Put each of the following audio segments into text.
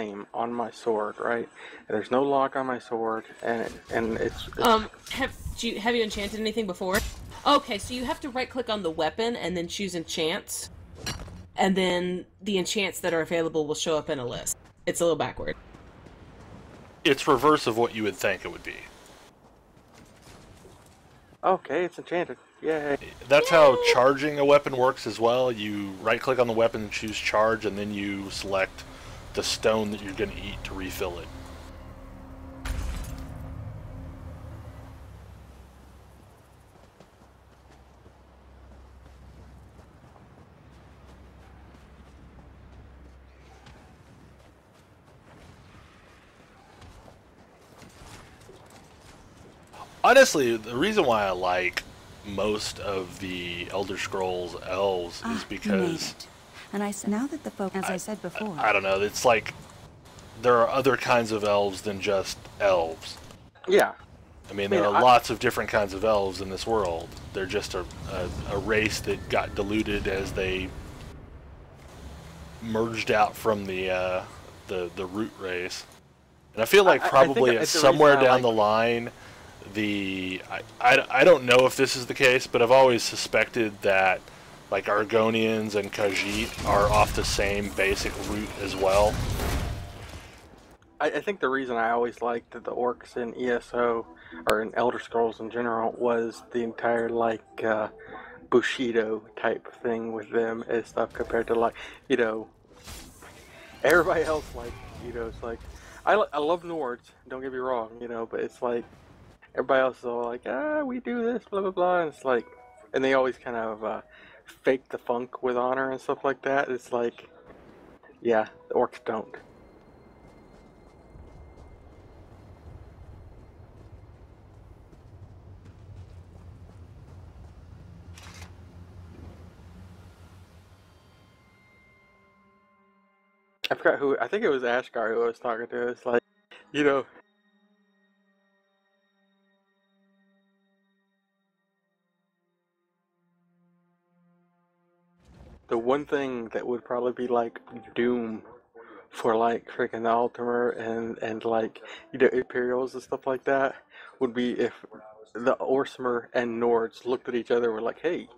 name on my sword, right? And there's no lock on my sword, and it, and it's, it's Um, have do you have you enchanted anything before? Okay, so you have to right click on the weapon and then choose enchants, and then the enchants that are available will show up in a list. It's a little backward. It's reverse of what you would think it would be. okay. It's enchanted. Yay! That's how charging a weapon works as well. You right click on the weapon and choose charge, and then you select the stone that you're going to eat to refill it. Honestly, the reason why I like most of the Elder Scrolls elves Ah, is made because. And I s- now that the folk, as I, said before, I don't know. It's like there are other kinds of elves than just elves. Yeah. I mean, there Yeah, are I- lots of different kinds of elves in this world. They're just a, a, a race that got diluted as they merged out from the uh, the the root race. And I feel like I- I think probably it's the somewhere down like- the line, the I, I, I don't know if this is the case, but I've always suspected that like Argonians and Khajiit are off the same basic route as well. I, I think the reason I always liked the orcs in ESO or in Elder Scrolls in general was the entire like uh, Bushido type thing with them and stuff compared to like you know everybody else like you know it's like I, I love Nords don't get me wrong you know but it's like everybody else is all like ah we do this blah blah blah and it's like and they always kind of uh, fake the funk with honor and stuff like that it's like yeah the orcs don't. I forgot who. I think it was Ashgar who I was talking to. It's like, you know, the one thing that would probably be like doom for like freaking the Altmer and and like you know Imperials and stuff like that would be if the Orsimer and Nords looked at each other and were like, "Hey,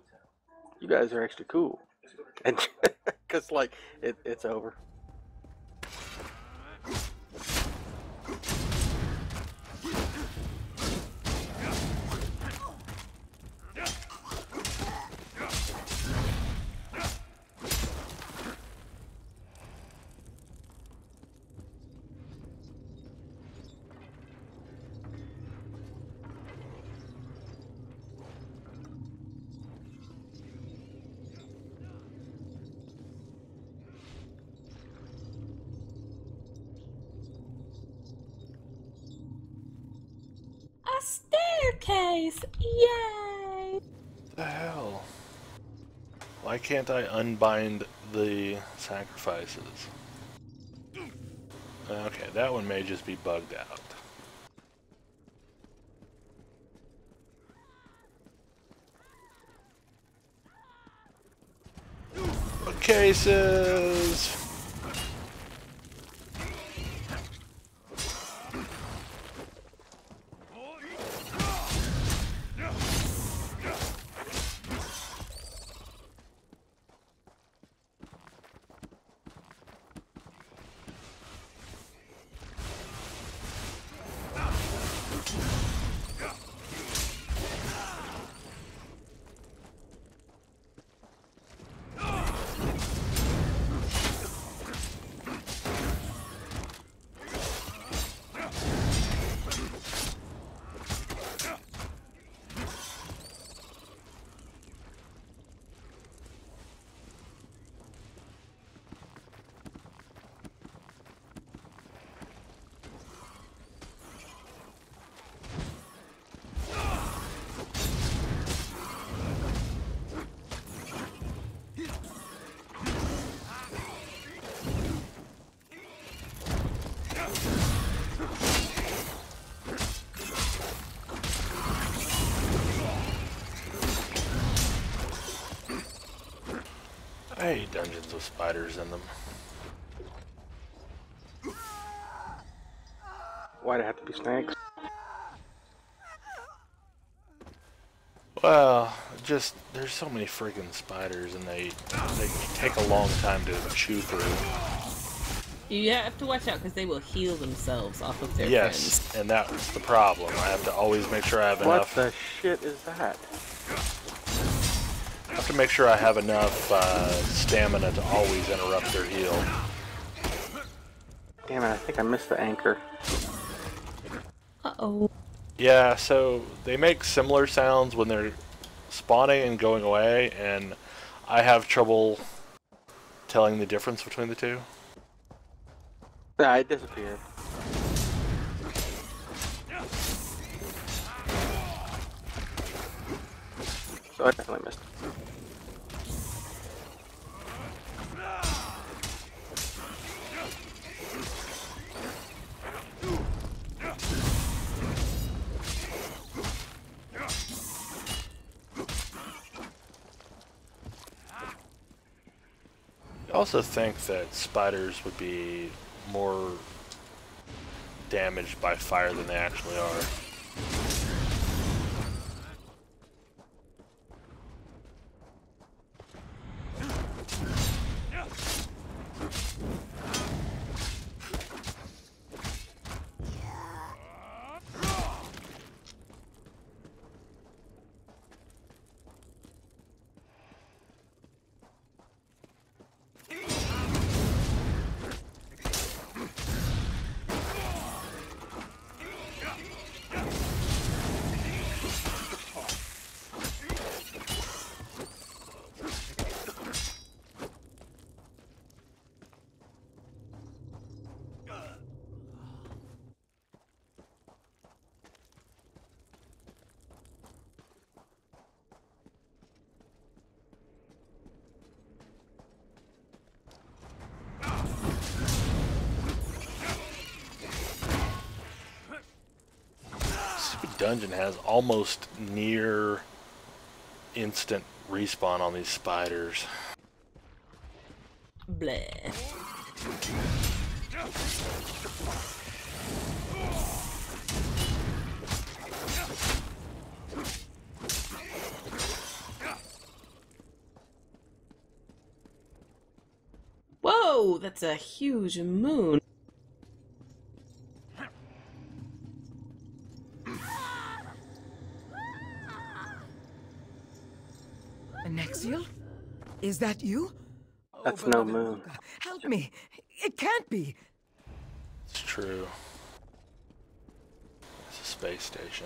you guys are actually cool," and because like it, it's over. A staircase! Yay! the hell? Why can't I unbind the sacrifices? Okay, that one may just be bugged out. Cases! I hate dungeons with spiders in them. Why'd it have to be snakes? Well, just there's so many freaking spiders, and they they take a long time to chew through. You have to watch out because they will heal themselves off of their Yes, friends. and that's the problem. I have to always make sure I have What enough. the shit is that? I have to make sure I have enough uh, stamina to always interrupt their heal. Damn it, I think I missed the anchor. Uh oh. Yeah, so they make similar sounds when they're spawning and going away, and I have trouble telling the difference between the two. Yeah, it disappeared. So I definitely missed also think that spiders would be more damaged by fire than they actually are. Stupid dungeon has almost near instant respawn on these spiders. Bleh. Whoa, that's a huge moon. Is that you? That's Oh, no moon. Luca, Help me. It can't be. It's true. It's a space station.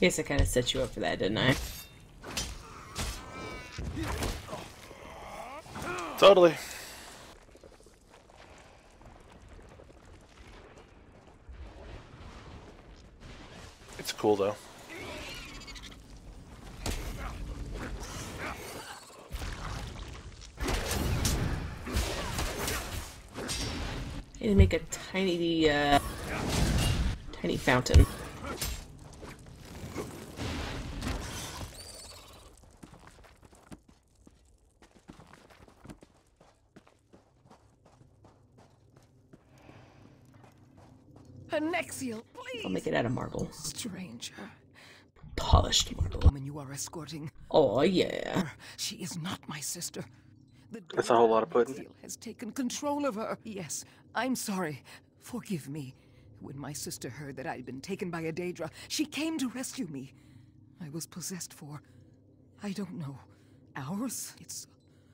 Guess I kind of set you up for that, didn't I? Totally. Cool though. I Need to make a tiny, uh, tiny fountain. Please. I'll make it out of marble, Stranger. polished marble. woman you are escorting, Oh yeah. she is not my sister. The That's a whole lot of pudding. Nexiel has taken control of her. Yes, I'm sorry. Forgive me. When my sister heard that I'd been taken by a Daedra, she came to rescue me. I was possessed for. I don't know. Hours? It's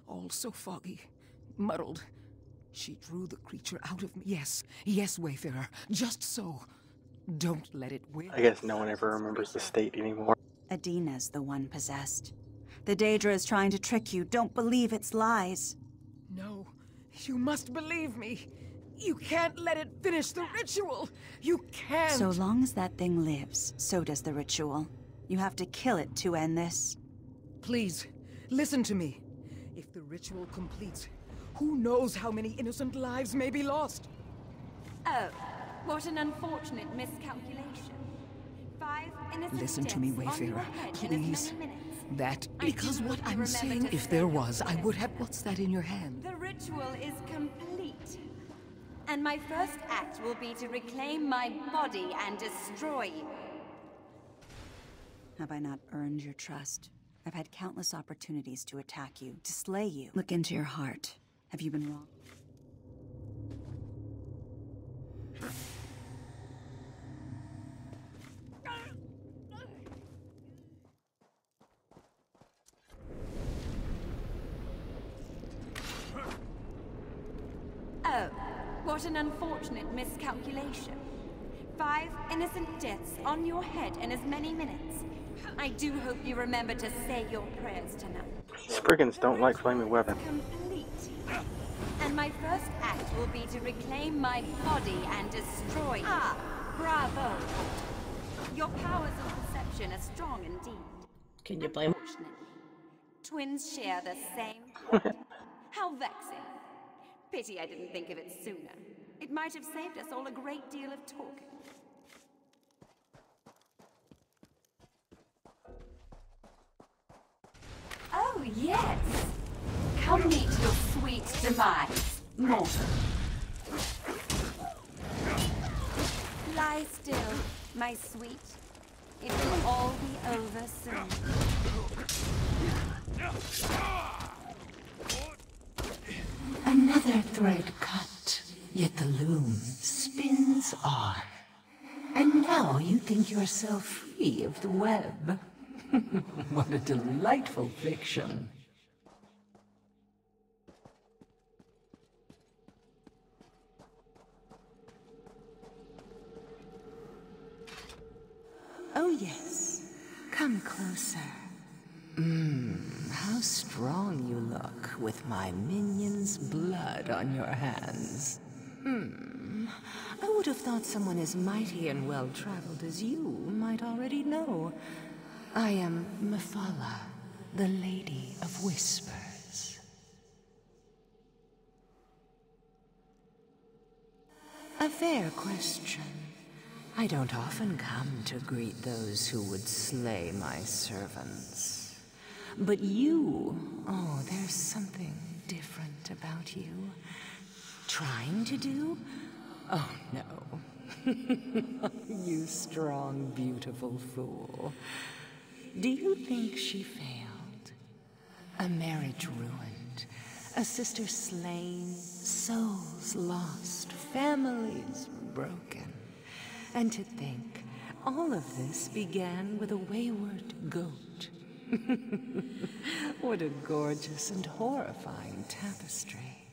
all so foggy, muddled. She drew the creature out of me. Yes, yes, Wayfarer. Just so. Don't let it win. I guess no one ever remembers the state anymore. Adina's the one possessed. The Daedra is trying to trick you. Don't believe its lies. No, you must believe me. You can't let it finish the ritual. You can't. So long as that thing lives, so does the ritual. You have to kill it to end this. Please, listen to me. If the ritual completes, who knows how many innocent lives may be lost? Oh, what an unfortunate miscalculation. Five innocent Listen to me, deaths on your Wayfarer. head in as many Please. That, because what I'm saying, if there was, I would have. What's that in your hand? The ritual is complete. And my first act will be to reclaim my body and destroy you. Have I not earned your trust? I've had countless opportunities to attack you, to slay you. Look into your heart. Have you been wrong? Oh, what an unfortunate miscalculation. Five innocent deaths on your head in as many minutes. I do hope you remember to say your prayers tonight. Spriggans don't like flaming weapons. Complete. And my first act will be to reclaim my body and destroy you. Ah, bravo. Your powers of perception are strong indeed. Can you blame? Twins share the same plot. How vexing. Pity I didn't think of it sooner. It might have saved us all a great deal of talking. Oh, yes! Come meet your sweet demise, mortal. Lie still, my sweet. It will all be over soon. Another thread cut, yet the loom spins on. And now you think yourself free of the web. what a delightful fiction. Oh, yes. Come closer. Mmm, how strong you look with my minion's blood on your hands. Hmm. I would have thought someone as mighty and well traveled as you might already know. I am Mephala, the Lady of Whispers. A fair question. I don't often come to greet those who would slay my servants. But you, oh, there's something different about you. Trying to do? Oh, no. you strong, beautiful fool. Do you think she failed? A marriage ruined, a sister slain, souls lost, families broken. And to think, all of this began with a wayward goat. what a gorgeous and horrifying tapestry.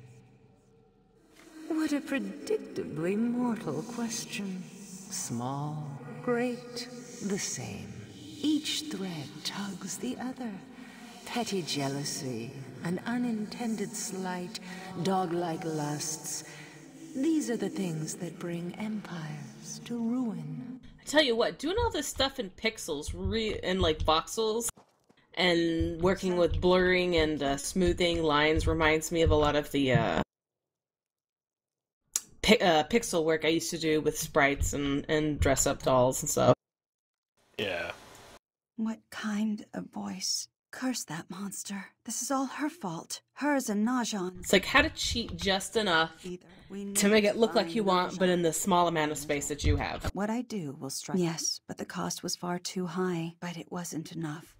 What a predictably mortal question. Small, great, the same. Each thread tugs the other. Petty jealousy, an unintended slight, dog-like lusts. These are the things that bring empires to ruin. I tell you what, doing all this stuff in pixels, re- in like voxels, and working with blurring and uh, smoothing lines reminds me of a lot of the uh, pi- uh, pixel work I used to do with sprites and, and dress up dolls and stuff. Yeah. What kind of voice? Curse that monster. This is all her fault. Hers and Najan's. It's like how to cheat just enough to make it look like you want, but in the small amount of space that you have. What I do will strike. Yes, but the cost was far too high. But it wasn't enough.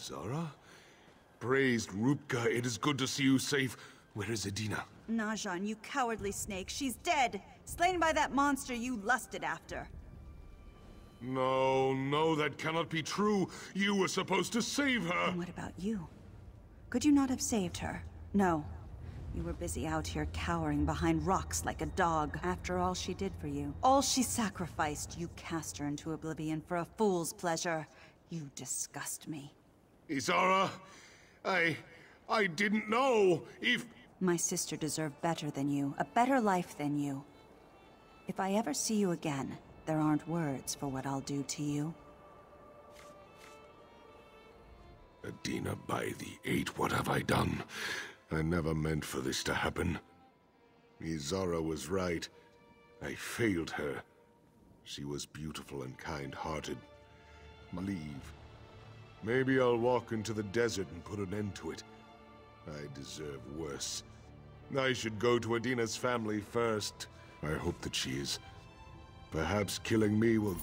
Zara? Praised Ruptga, it is good to see you safe. Where is Adina? Najan, you cowardly snake. She's dead. Slain by that monster you lusted after. No, no, that cannot be true. You were supposed to save her. And what about you? Could you not have saved her? No. You were busy out here cowering behind rocks like a dog. After all she did for you, all she sacrificed, you cast her into oblivion for a fool's pleasure. You disgust me. Izara, I... I didn't know. If... My sister deserved better than you, a better life than you. If I ever see you again, there aren't words for what I'll do to you. Adina, by the eight, what have I done? I never meant for this to happen. Izara was right. I failed her. She was beautiful and kind-hearted. Leave. Maybe I'll walk into the desert and put an end to it. I deserve worse. I should go to Adina's family first. I hope that she is. Perhaps killing me will...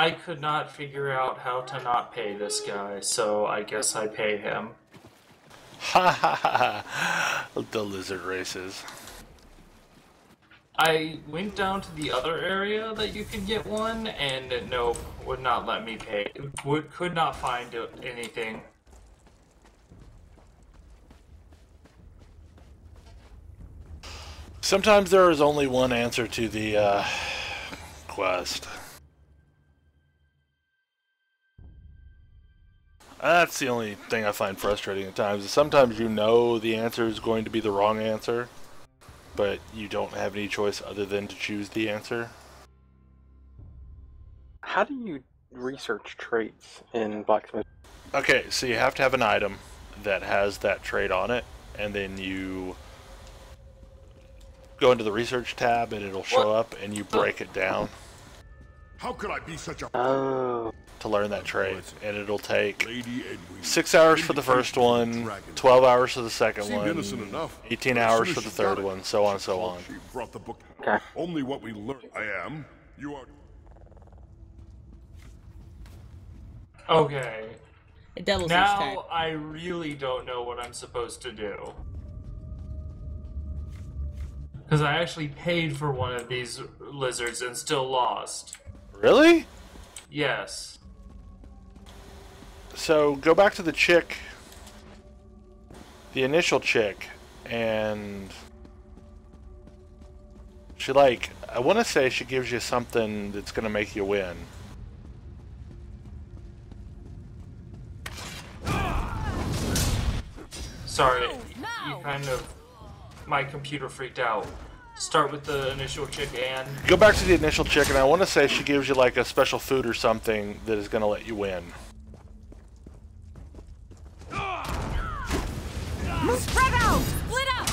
I could not figure out how to not pay this guy, so I guess I pay him. Ha ha ha! The lizard races. I went down to the other area that you could get one, and nope, would not let me pay. Would could not find anything. Sometimes there is only one answer to the uh, quest. That's the only thing I find frustrating at times. Is sometimes you know the answer is going to be the wrong answer, but you don't have any choice other than to choose the answer. How do you research traits in blacksmith? Okay, so you have to have an item that has that trait on it, and then you go into the research tab, and it'll show up, and you break it down How could I be such a... Oh, to learn that trade, and it'll take Lady six hours for the first one, 12 hours for the second Seemed one, 18 hours for the third one, so on and so on. She brought the book. Okay. Only what we learned. I am. You are. Okay. It doubles each Now. I really don't know what I'm supposed to do. Because I actually paid for one of these lizards and still lost. Really? Yes. So go back to the chick, the initial chick, and she like I want to say she gives you something that's gonna make you win. Sorry, you kind of. My computer freaked out. Start with the initial chick and. Go back to the initial chick, and I want to say she gives you like a special food or something that is gonna let you win. Spread out! Split up!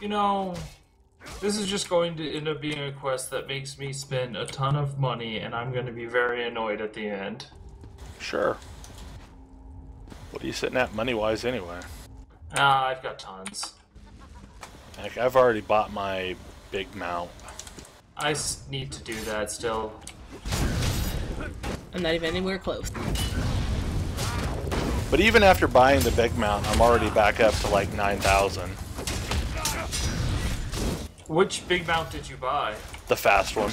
You know, this is just going to end up being a quest that makes me spend a ton of money, and I'm going to be very annoyed at the end. Sure. What are you sitting at money wise anyway? Ah, I've got tons. Like I've already bought my big mount. I s- need to do that still. I'm not even anywhere close. But even after buying the big mount, I'm already back up to like 9,000. Which big mount did you buy? The fast one.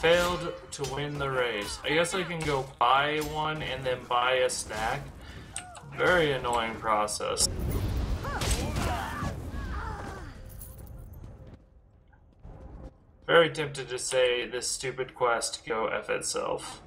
Failed to win the race. I guess I can go buy one and then buy a snack. Very annoying process. Very tempted to say this stupid quest go F itself.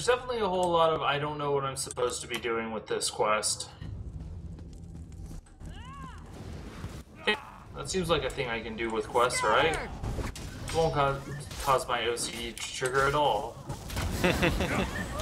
There's definitely a whole lot of I don't know what I'm supposed to be doing with this quest. That seems like a thing I can do with quests, right? It won't cause, cause my OCD to trigger at all.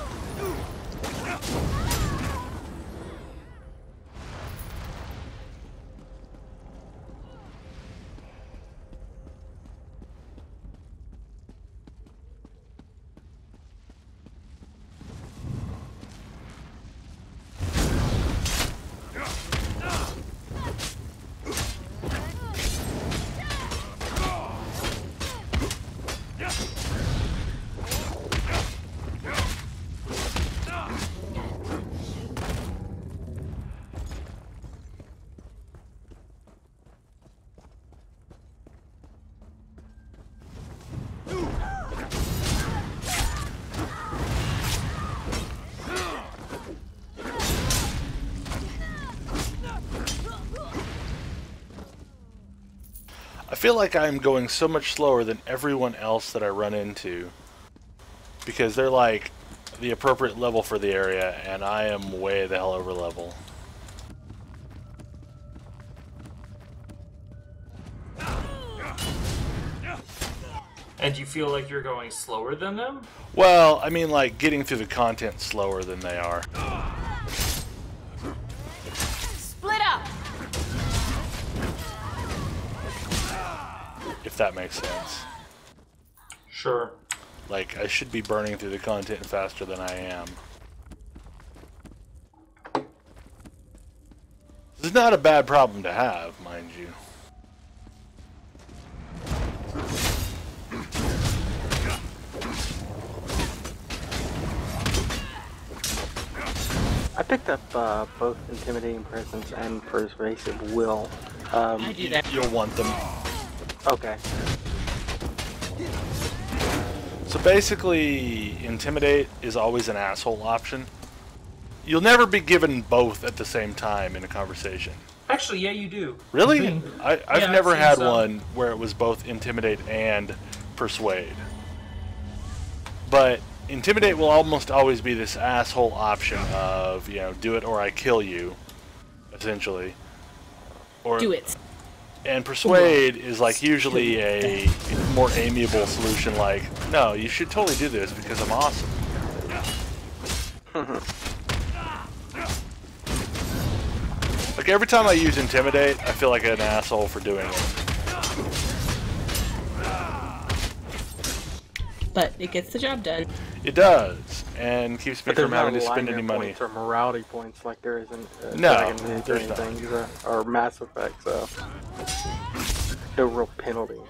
I feel like I'm going so much slower than everyone else that I run into. Because they're like the appropriate level for the area, and I am way the hell over level. And you feel like you're going slower than them? Well, I mean, like getting through the content slower than they are. That makes sense. Sure. Like, I should be burning through the content faster than I am. This is not a bad problem to have, mind you. I picked up uh, both Intimidating Presence and Persuasive Will. Um, I. You'll want them. Okay. So basically, Intimidate is always an asshole option. You'll never be given both at the same time in a conversation. Actually, yeah, you do. Really? I, I've Yeah, never had some. one where it was both Intimidate and Persuade. But Intimidate will almost always be this asshole option of, you know, do it or I kill you, essentially. Or, Do it. And Persuade is like usually a more amiable solution like, no, you should totally do this because I'm awesome. like every time I use Intimidate, I feel like an asshole for doing it. But it gets the job done. It does, and keeps me from having to spend any money. or morality points like there is in uh, No, there's not. uh, or Mass Effect. So no real penalty.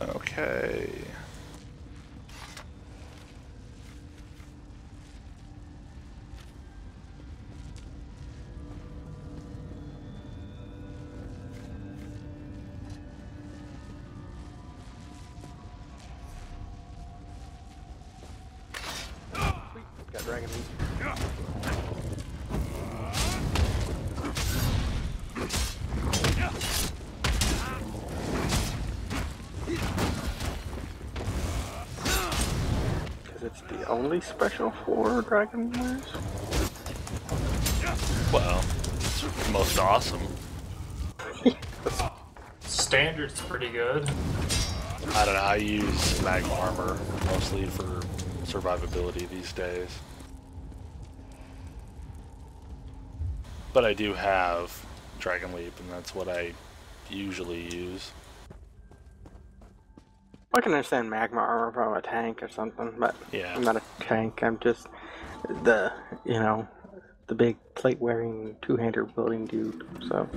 Okay. The only special for Dragon Warriors. Well, it's most awesome. Standard's pretty good. I don't know. I use magma armor mostly for survivability these days. But I do have Dragon Leap, and that's what I usually use. I can understand magma armor from a tank or something, but Yeah. I'm not a tank. I'm just the, you know, the big plate wearing two hander wielding dude. So,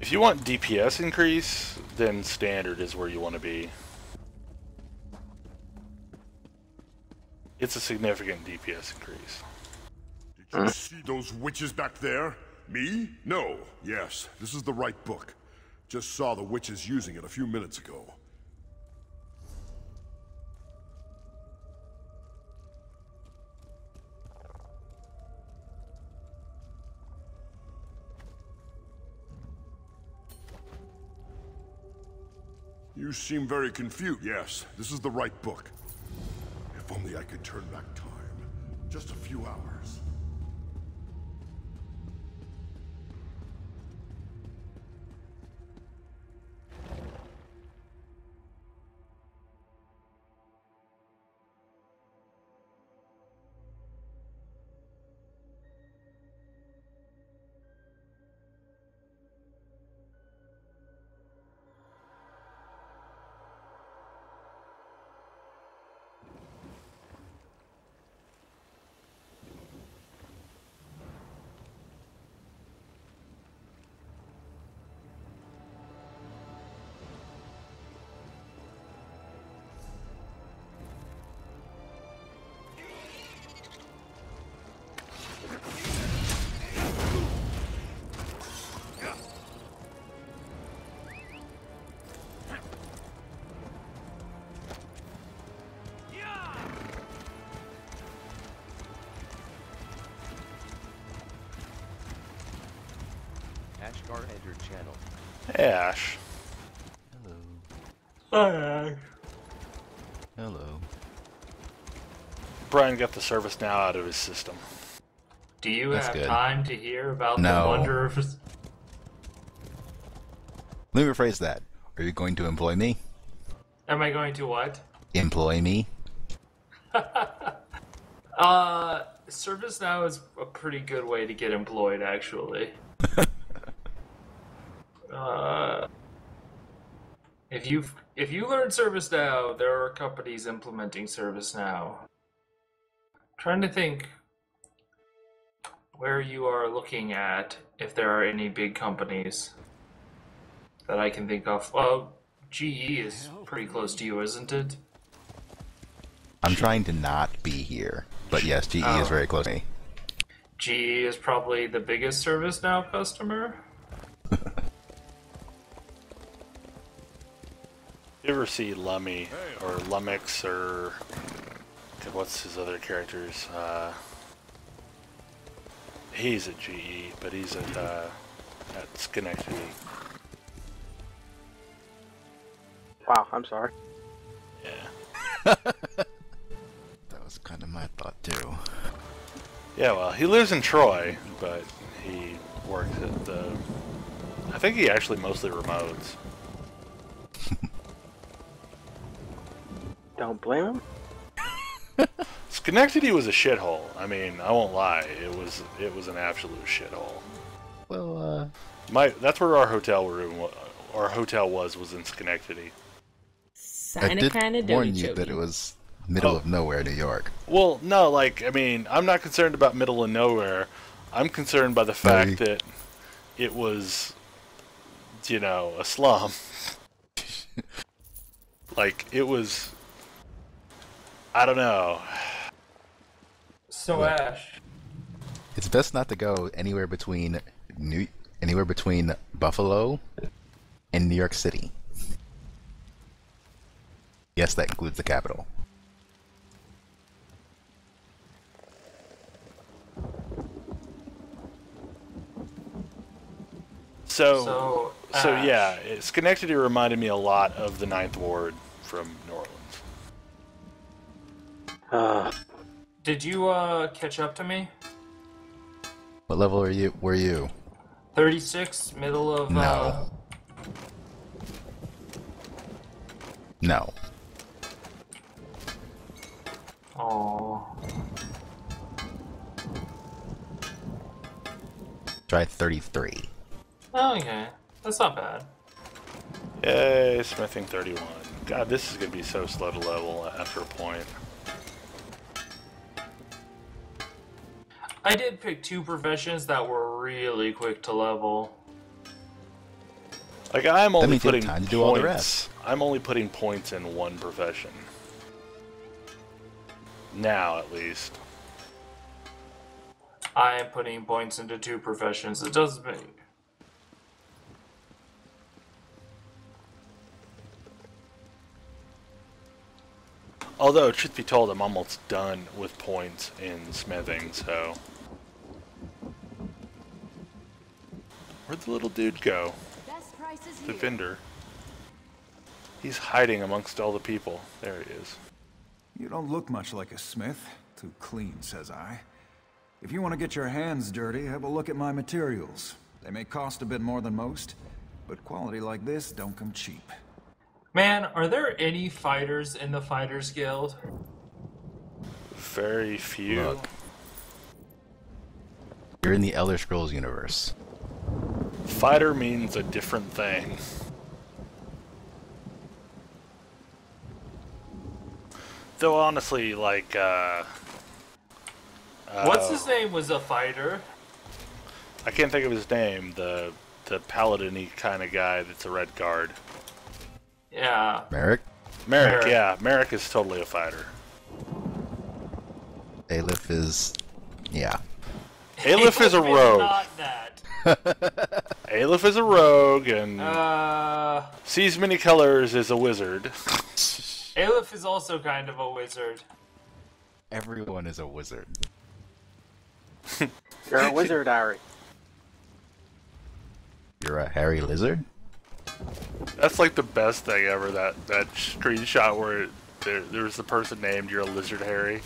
If you want DPS increase, then standard is where you want to be. It's a significant DPS increase. Did you see those witches back there? Me? No. Yes, this is the right book. Just saw the witches using it a few minutes ago. You seem very confused. Yes, this is the right book. If only I could turn back time. Just a few hours. Ashgar entered channel. Hey, Ash. Hello. Hi. Hello. Brian got the ServiceNow out of his system. Do you That's have good. time to hear about No. the wonder of Let me rephrase that. Are you going to employ me? Am I going to what? Employ me? Uh, ServiceNow is a pretty good way to get employed, actually. uh, if you if you learn ServiceNow, there are companies implementing ServiceNow. trying to think where you are looking at if there are any big companies that I can think of. Well, GE is pretty close to you, isn't it? I'm trying to not be here. But yes, GE Oh. is very close to me. GE is probably the biggest ServiceNow customer. Ever see Lummy or Lumix or what's his other characters? Uh, he's at GE, but he's at uh, at Schenectady. wow, I'm sorry. Yeah. That was kind of my thought too. Yeah, well, he lives in Troy, but he works at the. I think he actually mostly remotes. Don't blame him. Schenectady was a shithole. I mean, I won't lie. It was it was an absolute shithole. Well, uh, My that's where our hotel room, wa- our hotel was was in Schenectady. I Sign did warn you that it was middle Oh. of nowhere, New York. Well, no, like I mean, I'm not concerned about middle of nowhere. I'm concerned by the fact Maybe. that it was, you know, a slum. like it was. I don't know. So Ash, it's best not to go anywhere between New anywhere between Buffalo and New York City. Yes, that includes the capital. So, so, so yeah, Schenectady reminded me a lot of the Ninth Ward from uh, Did you uh catch up to me? What level are you? Were you? 36, middle of uh No. No. Oh. Try 33. Oh, okay. That's not bad. Yay, smithing 31. God, this is gonna be so slow to level after a point. I did pick two professions that were really quick to level. Like I'm only means putting time to points. do all the rest. I'm only putting points in one profession. Now, at least. I am putting points into two professions. It does make. Although, truth be told, I'm almost done with points in smithing, so. Where'd the little dude go? The here. vendor. He's hiding amongst all the people. There he is. You don't look much like a smith. Too clean, says I. If you want to get your hands dirty, have a look at my materials. They may cost a bit more than most, but quality like this don't come cheap. Man, are there any fighters in the Fighters Guild? Very few. Look. You're in the Elder Scrolls universe. Fighter means a different thing. Though honestly, like, uh, What's uh, his name was a fighter? I can't think of his name. The the paladin-y kind of guy that's a red guard. Yeah. Merrick? Merrick, Merrick. yeah, Merrick is totally a fighter. Aleph is. Yeah. Aleph is a rogue. Not that. Aleph is a rogue, and Uh, sees many colors is a wizard. Aleph is also kind of a wizard. Everyone is a wizard. you're a wizard, Ari. You're a hairy lizard? That's like the best thing ever. That that screenshot where there, there's the person named "You're a Lizard Harry,"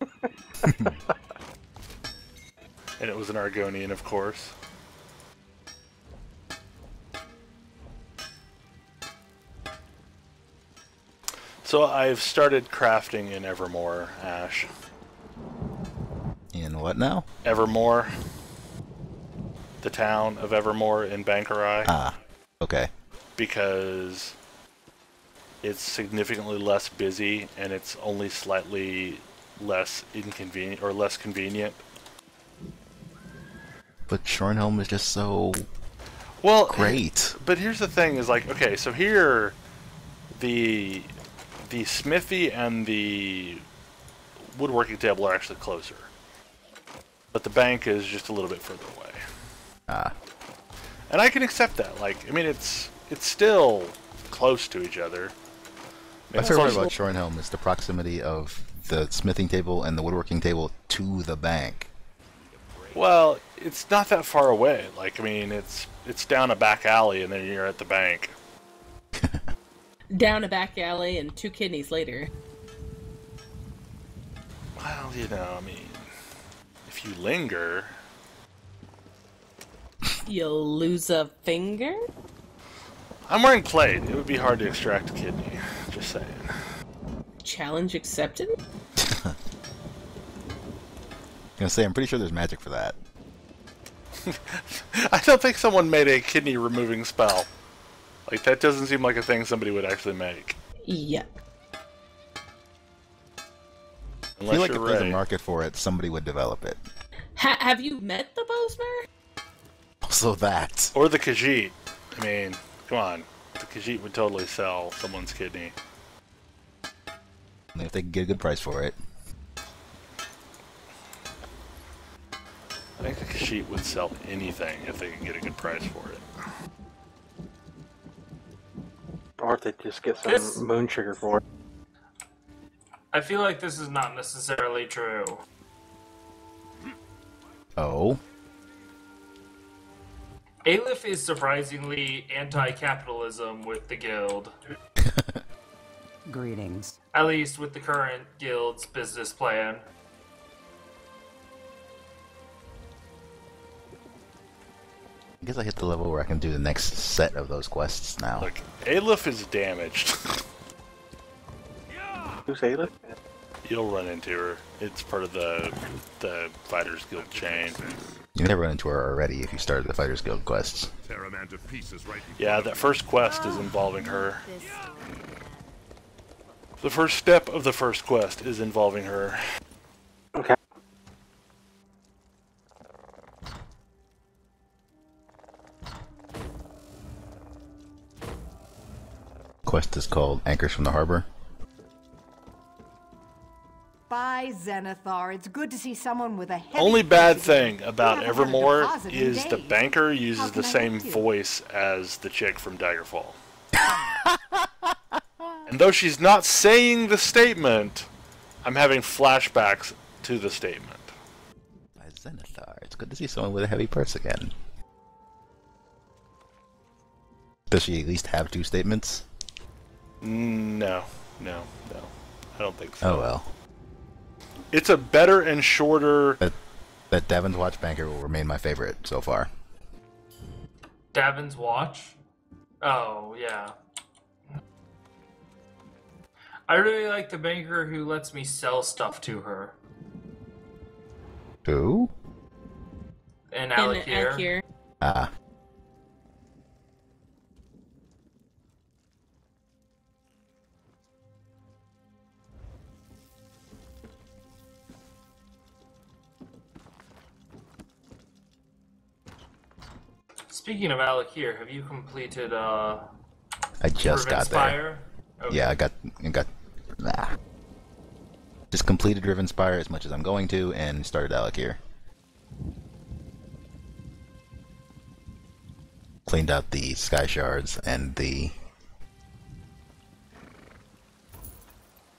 and it was an Argonian, of course. So I've started crafting in Evermore, Ash. In what now? Evermore, the town of Evermore in Bangkorai. Ah. Okay. because it's significantly less busy and it's only slightly less inconvenient or less convenient. But Shornhelm is just so Well, great. But here's the thing: is like, okay, so here, the the smithy and the woodworking table are actually closer, but the bank is just a little bit further away. Ah. And I can accept that. Like, I mean, it's it's still close to each other. My favorite part about Shornhelm is the proximity of the smithing table and the woodworking table to the bank. Well, it's not that far away. Like, I mean, it's it's down a back alley, and then you're at the bank. Down a back alley and two kidneys later. Well, you know, I mean, if you linger, You'll lose a finger? I'm wearing plate. It would be hard to extract a kidney. Just saying. Challenge accepted? I'm gonna say I'm pretty sure there's magic for that. I don't think someone made a kidney removing spell. Like that doesn't seem like a thing somebody would actually make. Yeah. Unless I Unless feel like you're if there's a Ray. market for it, somebody would develop it. Ha- have you met the Bosmer? Also that. Or the Khajiit. I mean, come on. The Khajiit would totally sell someone's kidney. If they can get a good price for it. I think the Khajiit would sell anything if they can get a good price for it. Or if they just get some This- moon sugar for it. I feel like this is not necessarily true. Oh. Aleph is surprisingly anti-capitalism with the guild, Greetings. at least with the current guild's business plan. I guess I hit the level where I can do the next set of those quests now. Look, Aleph is damaged. Who's Aleph? You'll run into her. It's part of the the Fighters Guild chain. You never run into her already if you started the Fighters Guild quests. Tear a man pieces right in Yeah, that first quest is involving her. The first step of the first quest is involving her. Quest is called Anchors from the Harbor. By, Zenithar. It's good to see someone with a heavy Only bad thing about haven't had a Evermore is the banker uses the I same voice as the chick from Daggerfall. and though she's not saying the statement, I'm having flashbacks to the statement. By Zenithar. It's good to see someone with a heavy purse again. Does she at least have two statements? No, no, no. I don't think so. Oh well. It's a better and shorter. That, that Davon's Watch Banker will remain my favorite so far. Davon's watch. Oh yeah. I really like the banker who lets me sell stuff to her. Who? And And Alcaire. Alcaire. Ah. Speaking of Alcaire, have you completed uh I just Riven got there. Okay. Yeah, I got I got nah. Just completed Rivenspire as much as I'm going to and started Alec here. Cleaned out the sky shards and the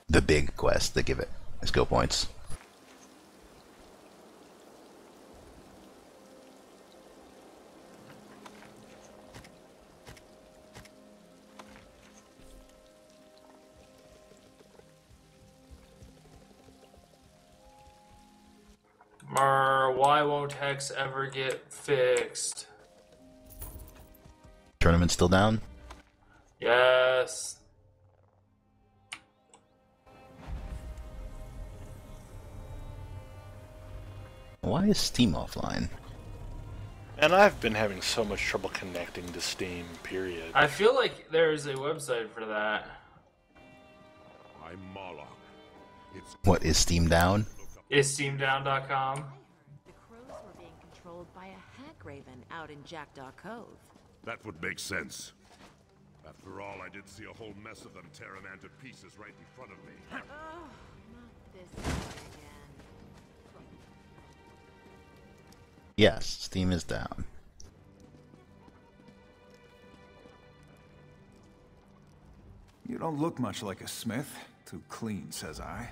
the big quest that give it skill points. Mer, why won't Hex ever get fixed? Tournament still down? Yes. Why is Steam offline? And I've been having so much trouble connecting to Steam, period. I feel like there's a website for that. I'm Marlock. It's What is Steam down? Is steamdown.com? The crows were being controlled by a hag raven out in Jackdaw Cove. that would make sense. After all, I did see a whole mess of them tear a man to pieces right in front of me. Oh, not this again. Yes, Steam is down. You don't look much like a smith. Too clean, says I.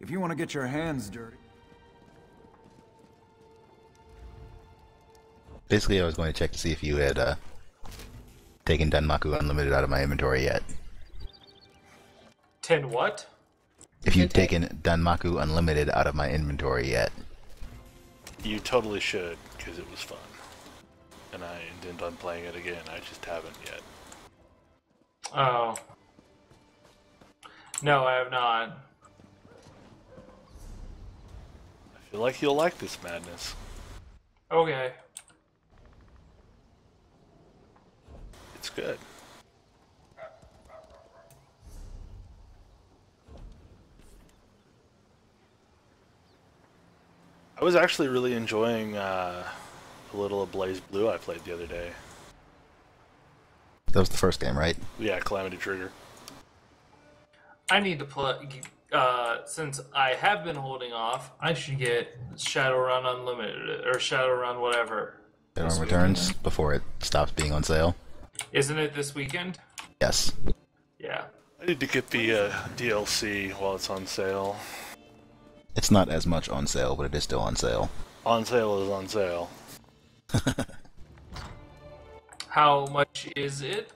If you want to get your hands dirty... Basically, I was going to check to see if you had uh, taken Danmaku Unlimited out of my inventory yet. Ten what? If you'd taken Danmaku Unlimited out of my inventory yet. You totally should, because it was fun. And I intend on playing it again, I just haven't yet. Oh. No, I have not. I feel like you'll like this madness. Okay. It's good. I was actually really enjoying uh, a little of BlazBlue I played the other day. That was the first game, right? Yeah, Calamity Trigger. I need to play. Uh, since I have been holding off, I should get Shadowrun Unlimited or Shadowrun whatever. Shadowrun This returns before it stops being on sale. Isn't it this weekend? Yes. Yeah. I need to get the uh, DLC while it's on sale. It's not as much on sale, but it is still on sale. On sale is on sale. How much is it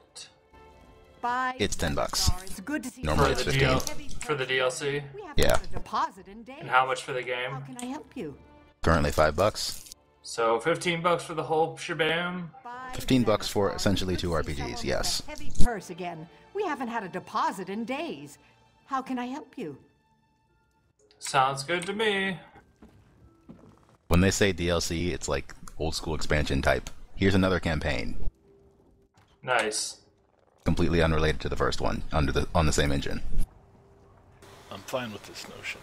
Bye. It's 10 bucks. It's good to see Normally it's 15. DL- for the DLC? Yeah. had a deposit in days. And how much for the game? How can I help you? Currently 5 bucks. So 15 bucks for the whole shabam. 15 bucks for essentially two RPGs, yes. Heavy purse again. We haven't had a deposit in days. How can I help you? Sounds good to me. When they say DLC, it's like old school expansion type. Here's another campaign, Nice. Completely unrelated to the first one, under the on the same engine. I'm fine with this notion.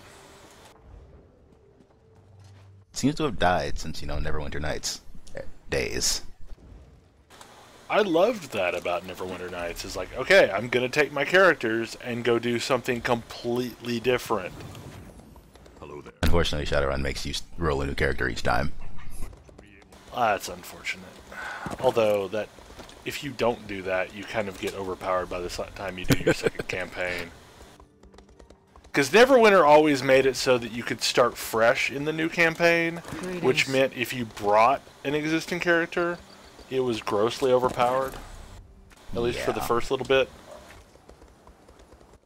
Seems to have died since, you know, Neverwinter Nights eh, days. I loved that about Neverwinter Nights. Is like, okay, I'm gonna take my characters and go do something completely different. Hello there. Unfortunately, Shadowrun makes you roll a new character each time. Ah, that's unfortunate. Although that, if you don't do that, you kind of get overpowered by the time you do your second campaign. Because Neverwinter always made it so that you could start fresh in the new campaign, which meant if you brought an existing character, it was grossly overpowered. At least for the first little bit.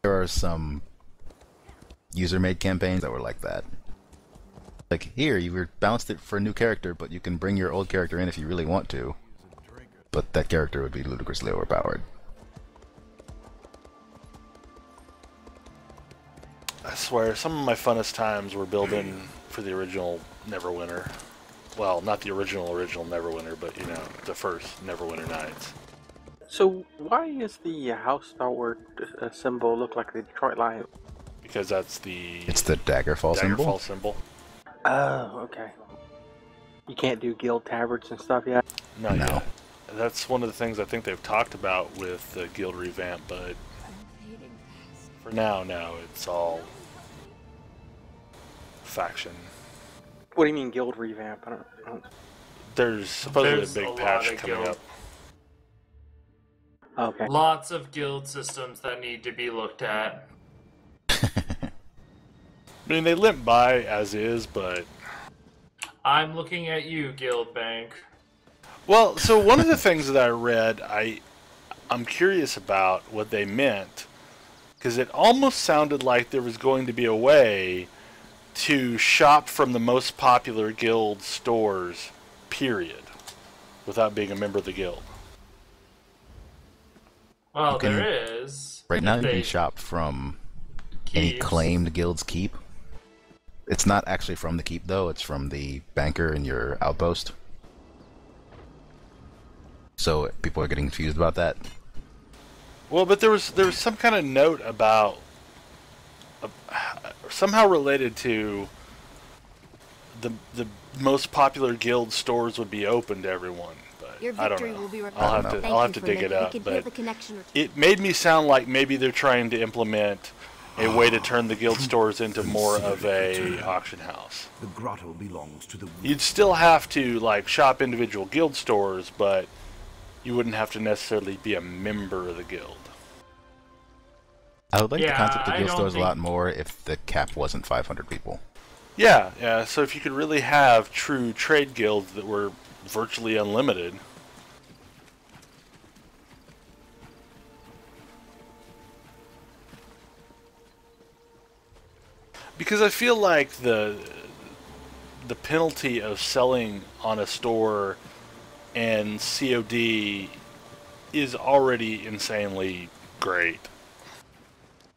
There are some user-made campaigns that were like that. Like here, you were balanced it for a new character, but you can bring your old character in if you really want to. But that character would be ludicrously overpowered. I swear, some of my funnest times were building for the original Neverwinter. Well, not the original original Neverwinter, but you know, the first Neverwinter Nights. So why is the house stalwart uh, symbol look like the Detroit Lion? Because that's the It's the Daggerfall symbol. Daggerfall symbol. Oh, okay. You can't do guild taverns and stuff yet. Not No. yet. That's one of the things I think they've talked about with the guild revamp, but for now, no, it's all faction. What do you mean guild revamp? I don't. I don't... There's supposedly There's a big a patch coming guild. up. Okay. Lots of guild systems that need to be looked at. I mean, they limp by as is, but I'm looking at you, Guild Bank. Well, so one of the things that I read, I I'm curious about what they meant because it almost sounded like there was going to be a way to shop from the most popular guild stores, period, without being a member of the guild. Well, can- there is. Right now, you can shop from any claimed guild's keep. It's not actually from the keep, though. It's from the banker in your outpost. So people are getting confused about that. Well, but there was there was some kind of note about uh, somehow related to the the most popular guild stores would be open to everyone. But Your I don't know. will be I'll recorded. have to Thank I'll have to dig it up. But the connection return. it made me sound like maybe they're trying to implement a way to turn the guild stores into more of a auction house. The grotto belongs to the You'd still have to like shop individual guild stores, but you wouldn't have to necessarily be a member of the guild. I would like the concept of guild don't stores a lot more if the cap wasn't 500 people. Yeah, yeah. So if you could really have true trade guilds that were virtually unlimited. Because I feel like the the penalty of selling on a store and COD is already insanely great.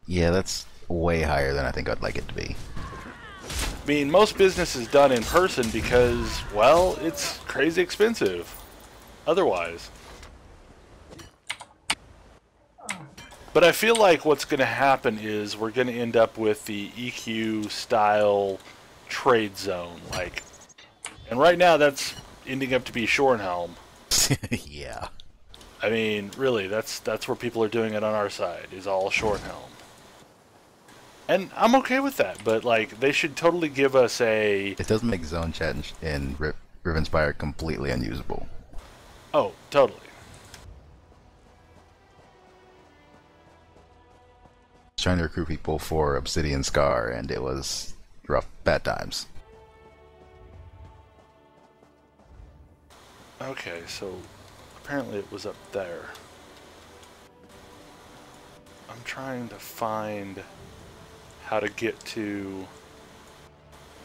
Yeah, that's way higher than I think I'd like it to be. I mean, most business is done in person because, well, it's crazy expensive. Otherwise. But I feel like what's going to happen is we're going to end up with the EQ style trade zone. Like, and right now that's ending up to be Shornhelm. yeah. I mean, really, that's that's where people are doing it on our side. Is all Shornhelm. And I'm okay with that, but like they should totally give us a It doesn't make zone change in, in Rivenspire completely unusable. Oh, totally. trying to recruit people for Obsidian Scar, and it was rough, bad times. Okay, so apparently it was up there. I'm trying to find how to get to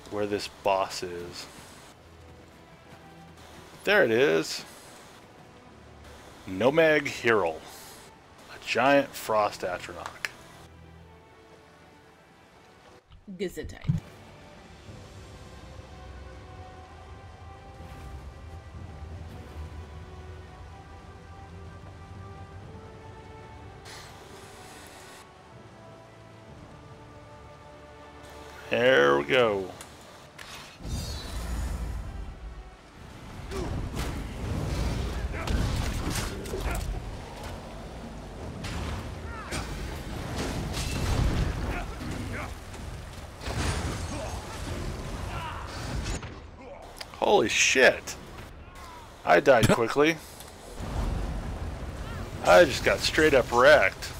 where this boss is. There it is. Nomag Hyrule. A giant frost atronach. Gesundheit. There we go. Holy shit! I died quickly. I just got straight up wrecked.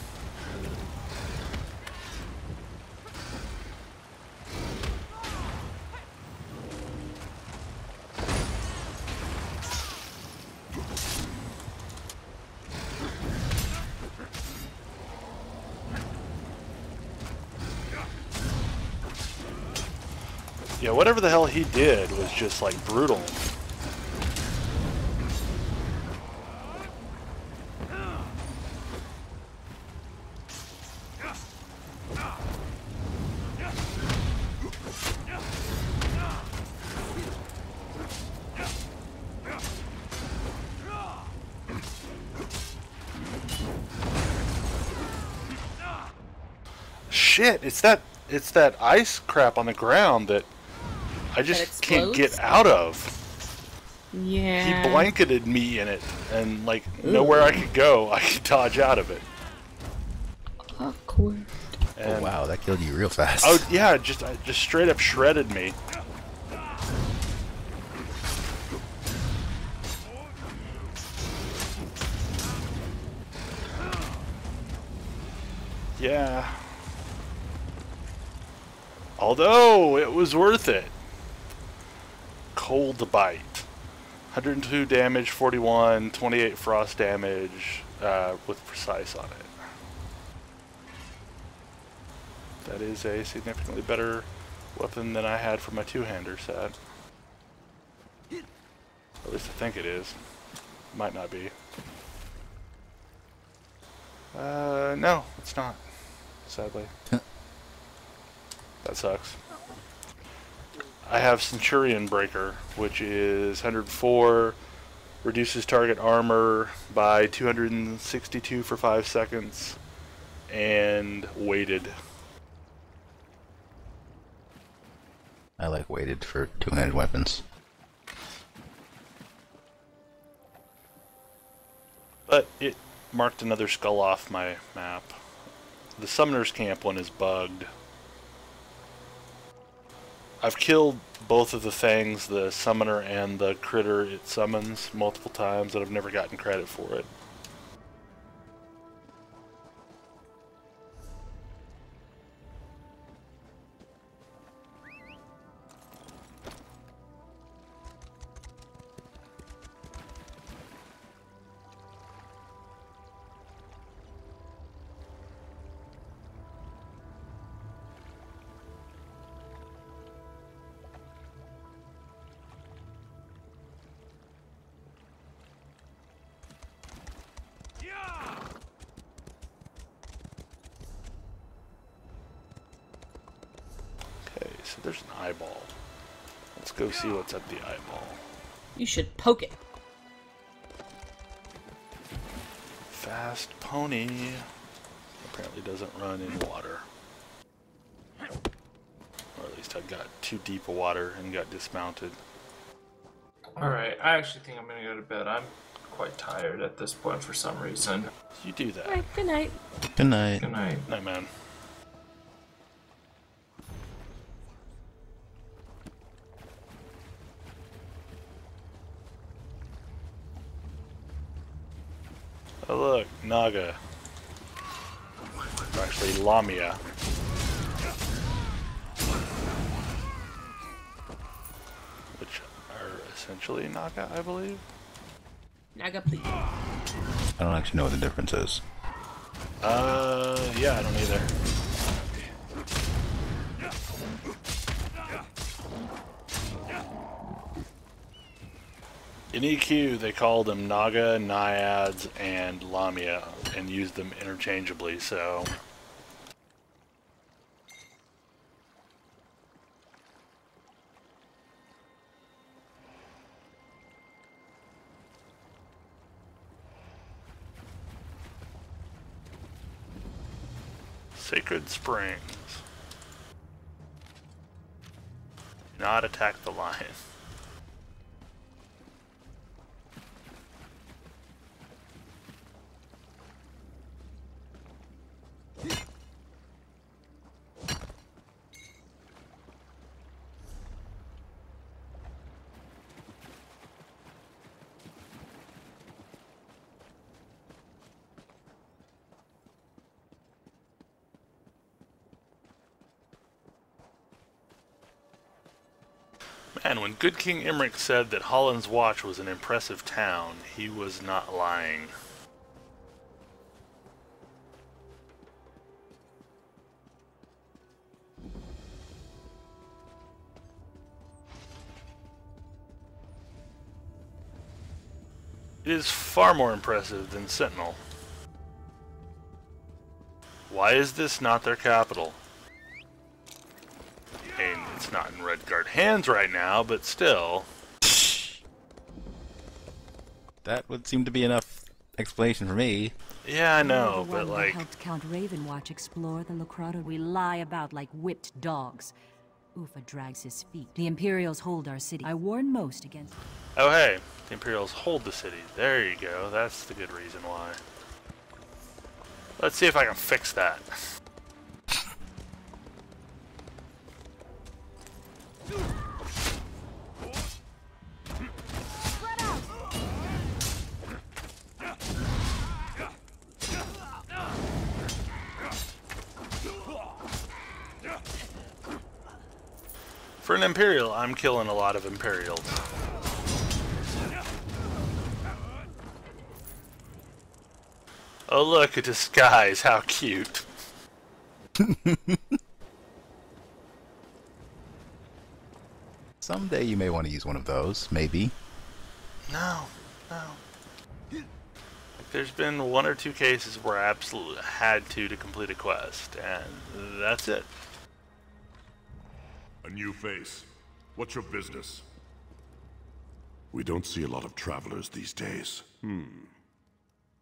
Yeah, whatever the hell he did was just like brutal. Shit, it's that it's that ice crap on the ground that I just can't get out of. Yeah. He blanketed me in it, and like nowhere I could go, I could dodge out of it. Awkward. Oh, wow, that killed you real fast. Oh yeah, just uh, just straight up shredded me. Yeah. Although it was worth it. Cold bite. 102 damage, 41, 28 frost damage uh, with precise on it. That is a significantly better weapon than I had for my two-hander set. At least I think it is. Might not be. Uh, no, it's not. Sadly. that sucks. I have Centurion Breaker, which is 104, reduces target armor by 262 for 5 seconds, and weighted. I like weighted for two-handed weapons. But it marked another skull off my map. The Summoner's Camp one is bugged. I've killed both of the things, the summoner and the critter it summons, multiple times, and I've never gotten credit for it. See what's at the eyeball. You should poke it. Fast pony. Apparently doesn't run in water. Or at least I got too deep of water and got dismounted. Alright, I actually think I'm gonna go to bed. I'm quite tired at this point for some reason. You do that. Alright, good night. Good night. Good night. Night, man. Look, Naga. Or Actually, Lamia. Which are essentially Naga, I believe. Naga, please. I don't actually know what the difference is. Uh, yeah, I don't either. In EQ, they call them Naga, Naiads, and Lamia, and use them interchangeably, so... Sacred Springs. Do not attack the lion. Man, when Good King Emeric said that Holland's Watch was an impressive town, he was not lying. It is far more impressive than Sentinel. Why is this not their capital? And it's not in Redguard hands right now, but still. That would seem to be enough explanation for me. Yeah, I know, the but one who like, helped Count Ravenwatch explore the Locrado. We lie about like whipped dogs. Ufa drags his feet. The Imperials hold our city. I warn most against. oh hey, the Imperials hold the city. There you go. That's the good reason why. Let's see if I can fix that. Imperial, I'm killing a lot of Imperials. Oh look, a disguise, how cute. Someday you may want to use one of those, maybe. No, no. There's been one or two cases where I absolutely had to to complete a quest, and that's it. A new face. What's your business? We don't see a lot of travelers these days. Hmm.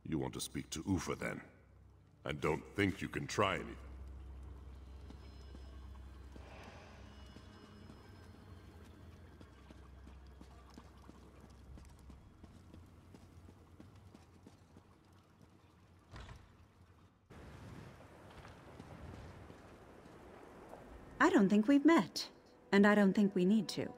You want to speak to Ufa then? And don't think you can try anything. I don't think we've met. And I don't think we need to.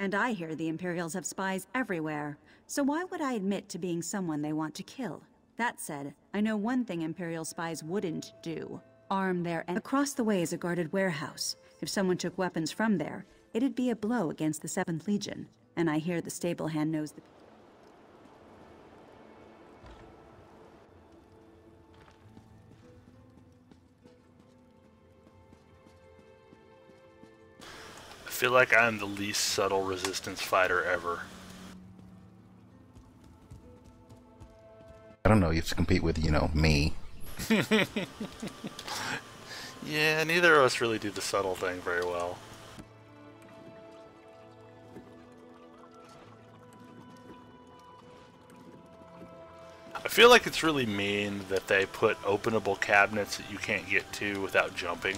And I hear the Imperials have spies everywhere, so why would I admit to being someone they want to kill? That said, I know one thing Imperial spies wouldn't do. Arm their en- Across the way is a guarded warehouse. If someone took weapons from there, it'd be a blow against the 7th Legion. And I hear the stable hand knows the... feel like I'm the least subtle resistance fighter ever. I don't know, you have to compete with, you know, me. Yeah, neither of us really do the subtle thing very well. I feel like it's really mean that they put openable cabinets that you can't get to without jumping.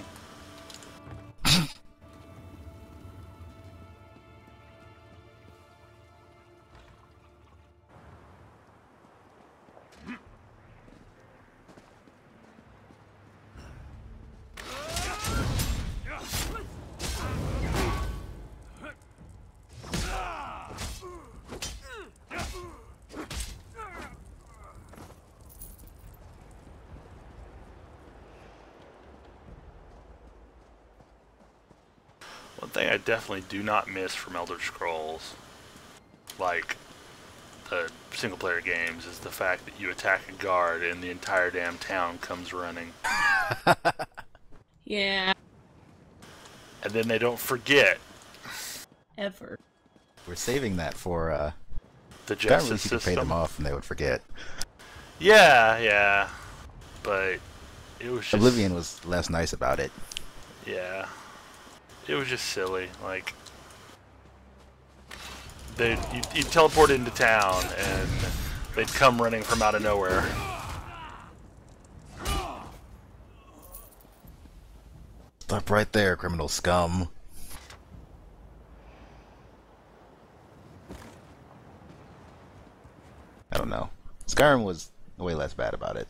Definitely do not miss from Elder Scrolls, like the single player games is the fact that you attack a guard and the entire damn town comes running. Yeah. And then they don't forget Ever. We're saving that for uh, the Skyrim, at justice least you could pay them off and they would forget. Yeah, yeah. But it was just Oblivion was less nice about it. Yeah. It was just silly. Like they you, you teleport into town and they'd come running from out of nowhere. Stop right there, criminal scum. I don't know. Skyrim was way less bad about it.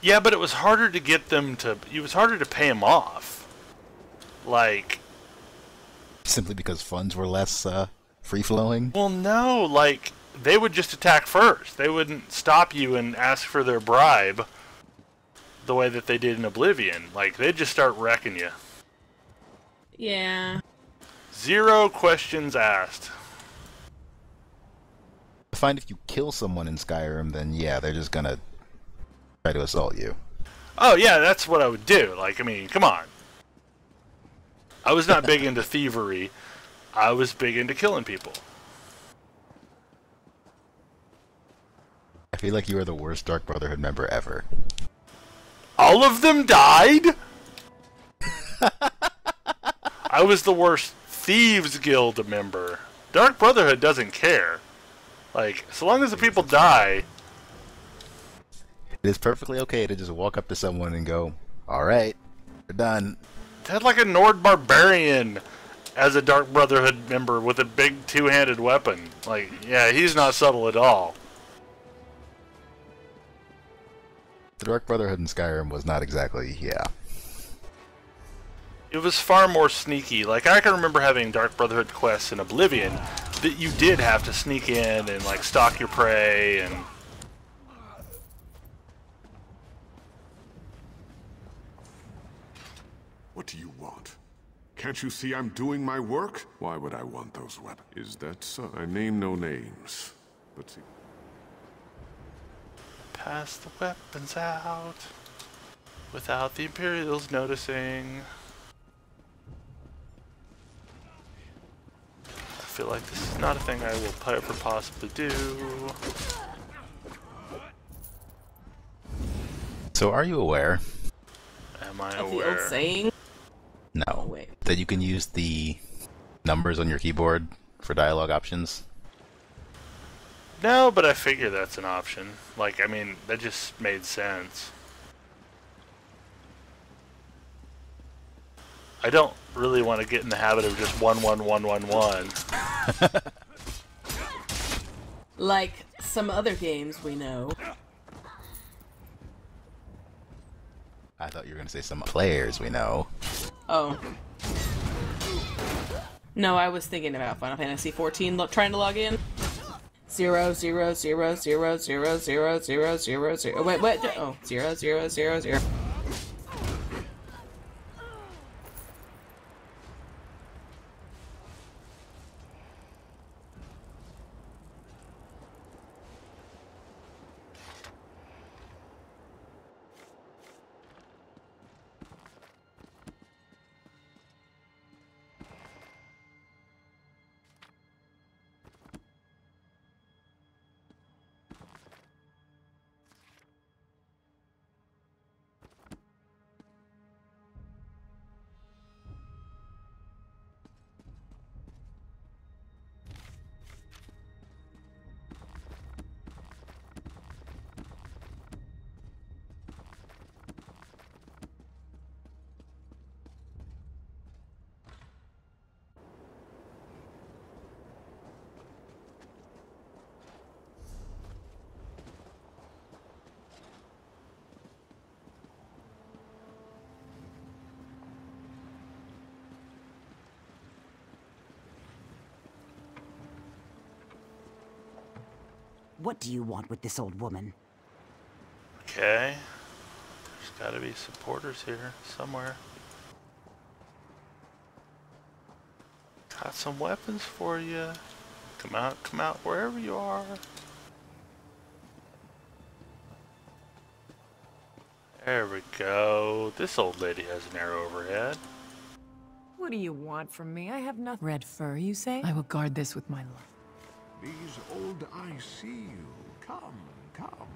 Yeah, but it was harder to get them to it was harder to pay them off. Like Simply because funds were less uh, free flowing. Well, no, like they would just attack first. They wouldn't stop you and ask for their bribe the way that they did in Oblivion. Like they'd just start wrecking you. Yeah. Zero questions asked. I find if you kill someone in Skyrim, then yeah, they're just gonna try to assault you. Oh yeah, that's what I would do. Like, I mean, come on. I was not big into thievery. I was big into killing people. I feel like you are the worst Dark Brotherhood member ever. All of them died? I was the worst Thieves Guild member. Dark Brotherhood doesn't care. Like, so long as the people die, It is perfectly okay to just walk up to someone and go, Alright, we're done." Had like a Nord Barbarian as a Dark Brotherhood member with a big two-handed weapon. Like, yeah, he's not subtle at all. The Dark Brotherhood in Skyrim was not exactly, yeah. It was far more sneaky. Like I can remember having Dark Brotherhood quests in Oblivion that you did have to sneak in and like stalk your prey and What do you want? Can't you see I'm doing my work? Why would I want those weapons? Is that so? I name no names. But see, pass the weapons out without the Imperials noticing. I feel like this is not a thing I will ever possibly do. So, are you aware? Am I aware? Of the old saying. No. wait. That you can use the numbers on your keyboard for dialogue options. No, but I figure that's an option. Like, I mean, that just made sense. I don't really want to get in the habit of just one one one one one. Like some other games we know. I thought you were going to say some players we know. Oh. No, I was thinking about Final Fantasy 14 lo- trying to log in. Zero zero zero zero zero zero zero zero zero. Wait, what? Oh, zero zero zero zero. Do you want with this old woman? Okay. There's gotta be supporters here somewhere. Got some weapons for you. Come out, come out, wherever you are. There we go. This old lady has an arrow overhead. What do you want from me? I have nothing. Red fur, you say? I will guard this with my life. These old eyes see you. Come, come.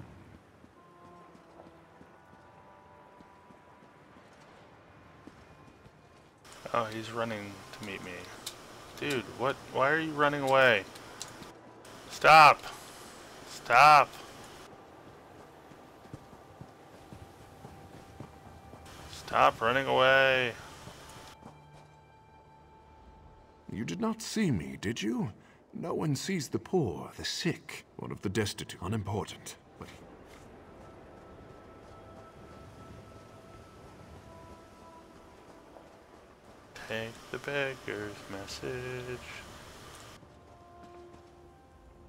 Oh, he's running to meet me. Dude, what? Why are you running away? Stop! Stop! Stop running away! You did not see me, did you? No one sees the poor, the sick, or of the destitute. Unimportant. But Take the beggar's message.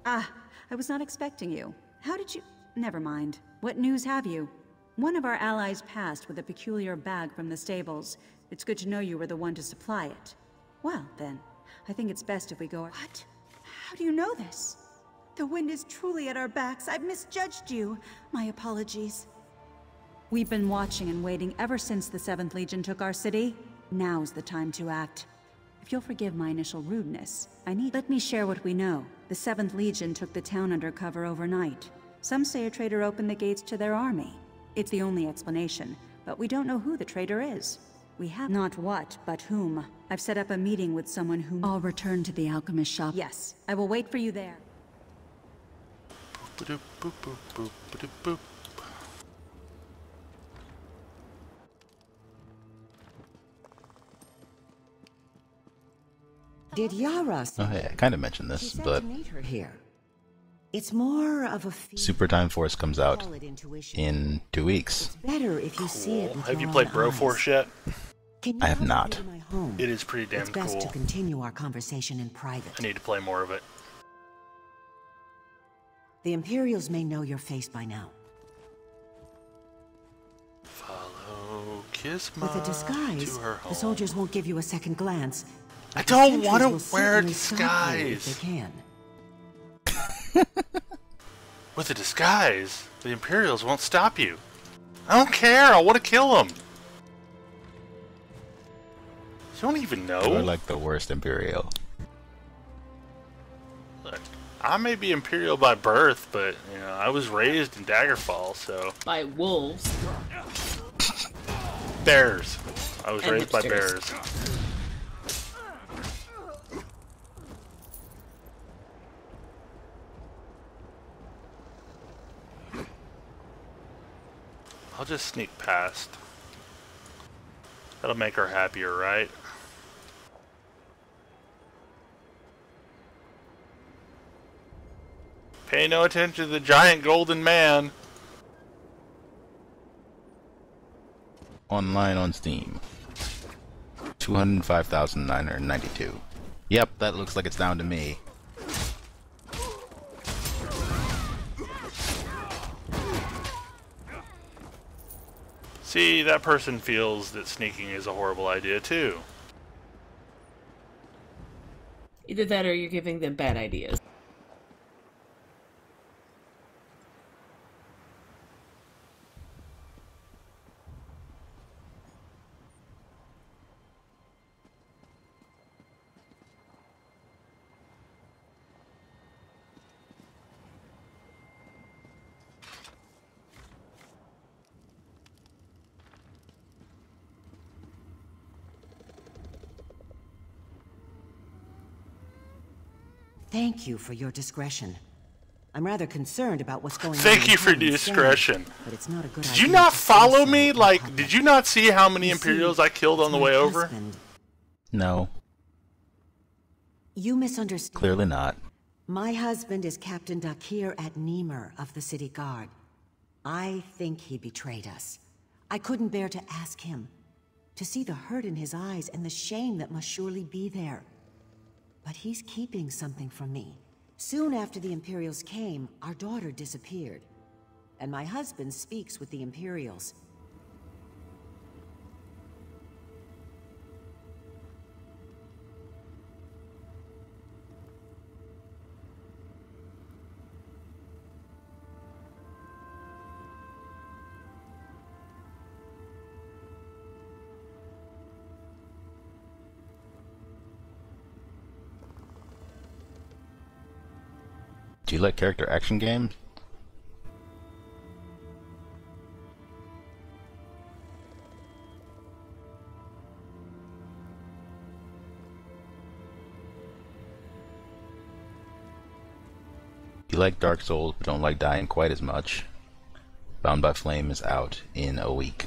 Ah, I was not expecting you. How did you... Never mind. What news have you? One of our allies passed with a peculiar bag from the stables. It's good to know you were the one to supply it. Well, then, I think it's best if we go... What? How do you know this? The wind is truly at our backs. I've misjudged you. My apologies. We've been watching and waiting ever since the 7th Legion took our city. Now's the time to act. If you'll forgive my initial rudeness, I need- Let me share what we know. The 7th Legion took the town under cover overnight. Some say a traitor opened the gates to their army. It's the only explanation, but we don't know who the traitor is. We have- Not what, but whom. I've set up a meeting with someone who- I'll return to the alchemist shop. Yes, I will wait for you there. Did Yara Oh, hey, I kind of mentioned this, but to meet her here. It's more of a. Super Time Force comes out Call it intuition. in two weeks. Better if you see it Have you played own eyes. Broforce yet? Can you I have not. my home? It is pretty damn It's best cool. to continue our conversation in private. I need to play more of it. The Imperials may know your face by now. Follow Kisma With a disguise, to her home. the soldiers won't give you a second glance. I don't want to wear a certainly stop you if disguise. They can. With a disguise, the Imperials won't stop you. I don't care. I want to kill them. You don't even know. You're like the worst Imperial. Look, I may be Imperial by birth, but you know I was raised in Daggerfall, so By wolves. bears. I was And raised by bears. I'll just sneak past. That'll make her happier, right? Pay no attention to the giant golden man. Online on Steam. 205,992. Yep, that looks like it's down to me. See, that person feels that sneaking is a horrible idea too. Either that or you're giving them bad ideas. Thank you for your discretion. I'm rather concerned about what's going on. Thank you for discretion. Stanley, But it's not a good Did idea you not follow me? Like, public. did you not see how many You see, Imperials I killed on the way my over? No, You misunderstand. clearly not. My husband is Captain Dakir at Niemer of the City Guard. I think he betrayed us. I couldn't bear to ask him. To see the hurt in his eyes and the shame that must surely be there. But he's keeping something from me. Soon after the Imperials came, our daughter disappeared. And my husband speaks with the Imperials. Like character action games? You like Dark Souls but don't like dying quite as much? Bound by Flame is out in a week.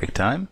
Break time?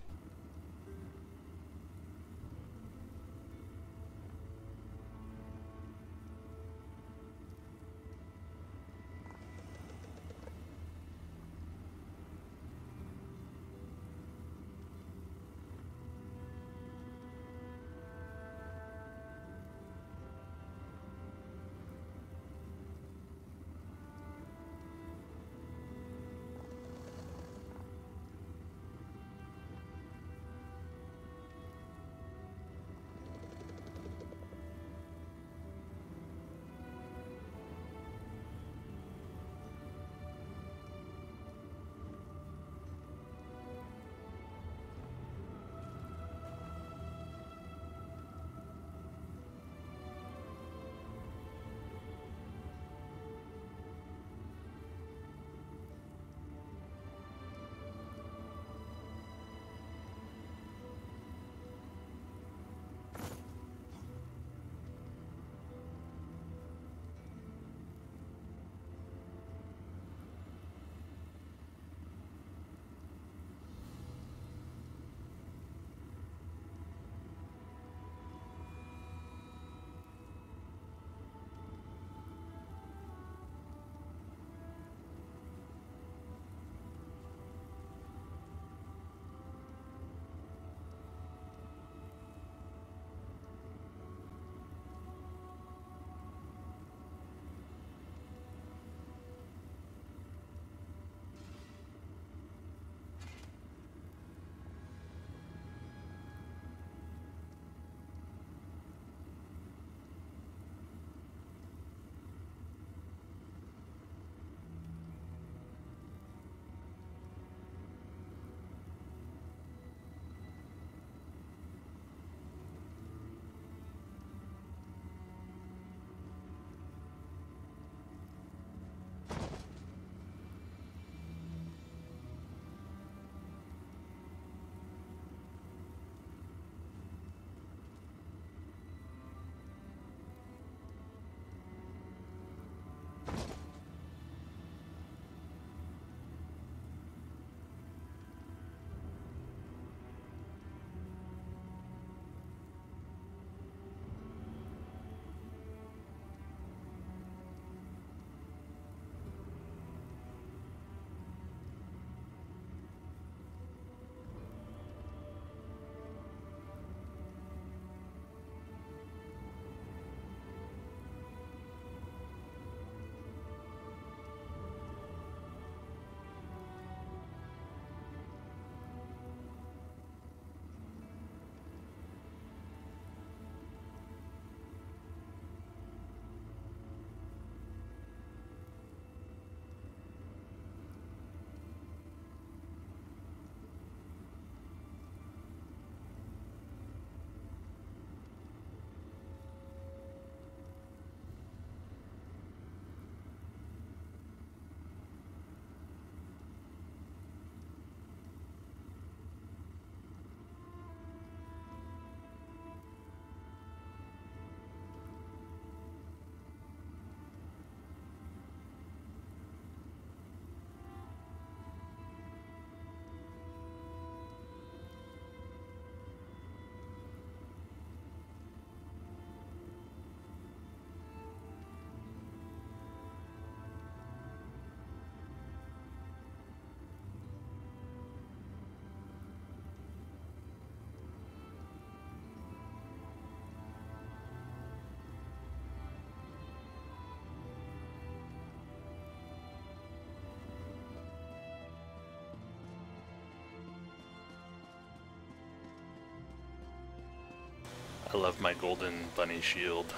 I love my golden bunny shield.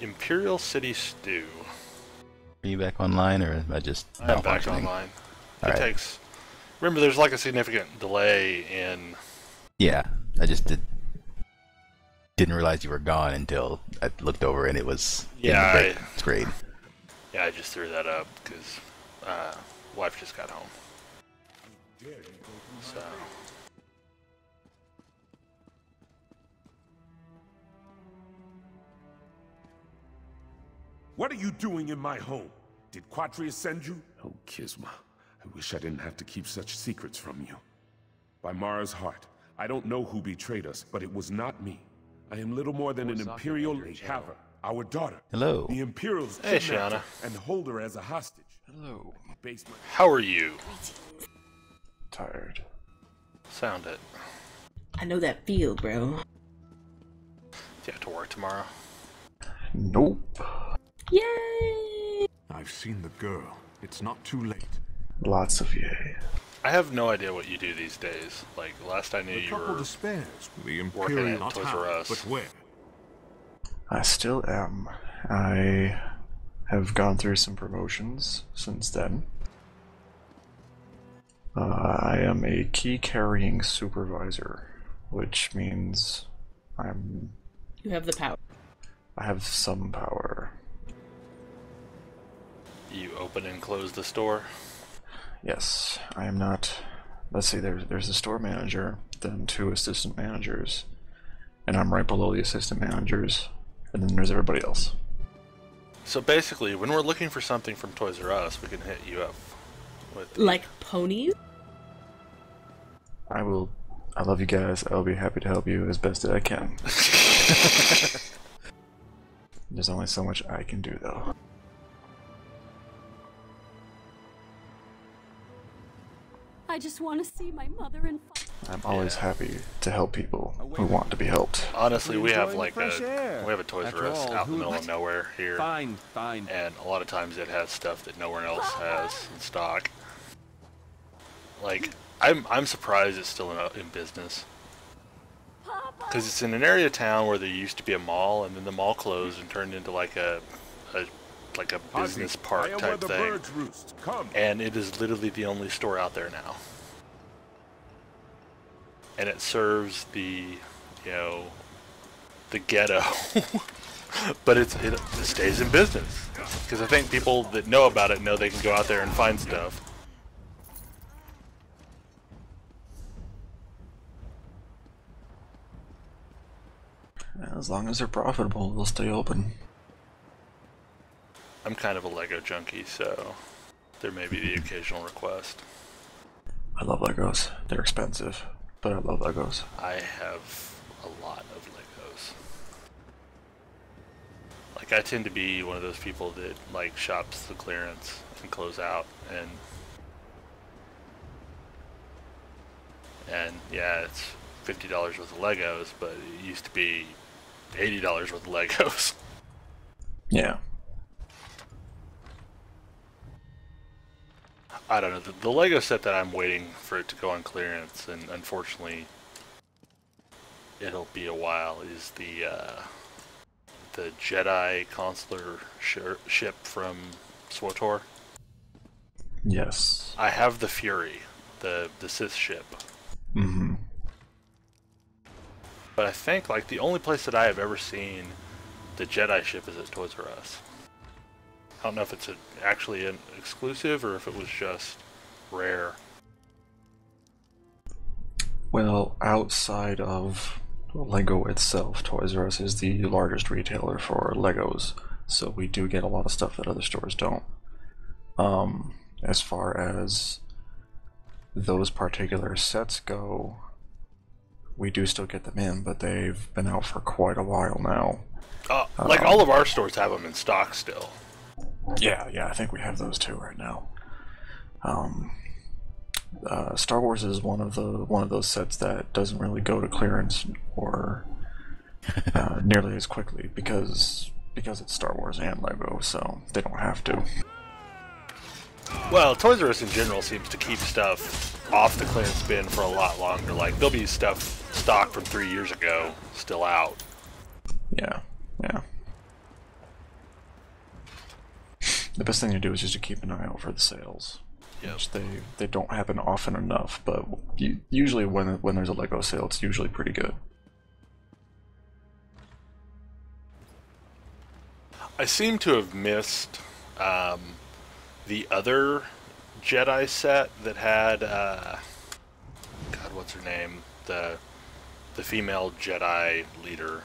Imperial City Stew. Are you back online, or am I just I'm back online. It Alright. takes. Remember, there's like a significant delay in. Yeah, I just did. Didn't realize you were gone until I looked over and it was. Yeah, I- screen. Yeah, I just threw that up because uh, wife just got home. So. You doing in my home? Did Quatria send you? Oh, Kisma. I wish I didn't have to keep such secrets from you. By Mara's heart, I don't know who betrayed us, but it was not me. I am little more than an Imperial Haver, our daughter. Hello. The Imperials Hey, Shiana. and hold her as a hostage. Hello. Basement. How are you? Tired. Sound it. I know that feel, bro. Do you have to work tomorrow? Nope. Yay! I've seen the girl. It's not too late. Lots of yay. I have no idea what you do these days. Like last I knew The you couple were despairs. The working Imperial at not Toys how, R Us. but where? I still am. I have gone through some promotions since then. Uh, I am a key carrying supervisor, which means I'm You have the power. I have some power. You open and close the store. Yes, I am not. Let's see. There's there's a store manager, then two assistant managers, and I'm right below the assistant managers, and then there's everybody else. So basically, when we're looking for something from Toys R Us, we can hit you up with. Like ponies? I will. I love you guys. I'll be happy to help you as best that I can. There's only so much I can do, though. I just want to see my mother and father. I'm always happy to help people who want to be helped. Honestly, we have like the fresh a air. we have a Toys After R Us out in the middle of nowhere here. Fine, fine. And a lot of times it has stuff that no one else has in stock. Like I'm I'm surprised it's still in, uh, in business. Because it's in an area of town where there used to be a mall, and then the mall closed and turned into like a, a like a business park type thing. birds roost. Come. And it is literally the only store out there now. And it serves the, you know, the ghetto. but it's, it, it stays in business. Because I think people that know about it know they can go out there and find stuff. As long as they're profitable, they'll stay open. I'm kind of a Lego junkie, so there may be the occasional request. I love Legos. They're expensive, but I love Legos. I have a lot of Legos. Like I tend to be one of those people that like shops the clearance and close out and and yeah, it's fifty dollars worth of Legos, but it used to be eighty dollars worth of Legos. Yeah. I don't know. The, the Lego set that I'm waiting for it to go on clearance, and unfortunately, it'll be a while. Is the uh, the Jedi consular sh- ship from SWTOR? Yes. I have the Fury, the the Sith ship, Mm-hmm. but I think like the only place that I have ever seen the Jedi ship is at Toys R Us. I don't know if it's a, actually an exclusive or if it was just rare. Well, outside of Lego itself, Toys R Us is the largest retailer for Legos, so we do get a lot of stuff that other stores don't. Um, as far as those particular sets go, we do still get them in, but they've been out for quite a while now. Uh, like Um, all of our stores have them in stock still. Yeah, yeah, I think we have those two right now. Um, uh, Star Wars is one of the one of those sets that doesn't really go to clearance or uh, nearly as quickly because because it's Star Wars and Lego, so they don't have to. Well, Toys R Us in general seems to keep stuff off the clearance bin for a lot longer. Like there'll be stuff stock from three years ago still out. Yeah, yeah. The best thing to do is just to keep an eye out for the sales. Which they they don't happen often enough, but usually when when there's a Lego sale, it's usually pretty good. I seem to have missed um, the other Jedi set that had uh, God, what's her name? The the female Jedi leader.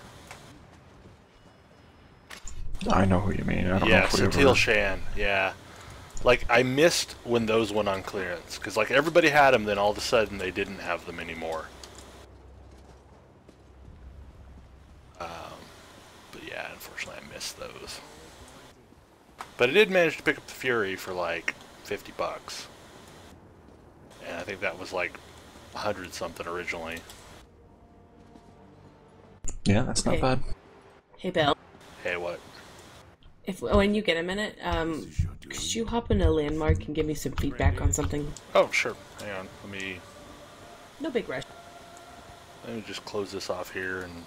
I know who you mean. I don't yeah, know if we Satele ever... Shan. Yeah, like I missed when those went on clearance because like everybody had them, then all of a sudden they didn't have them anymore. Um, but yeah, unfortunately I missed those. But I did manage to pick up the Fury for like fifty bucks, and I think that was like a hundred something originally. Yeah, that's Okay. not bad. Hey, Bill. Hey, what? If when you get a minute, um, could you hop in a landmark and give me some feedback on something? Oh, sure. Hang on. Let me No big rush. let me just close this off here and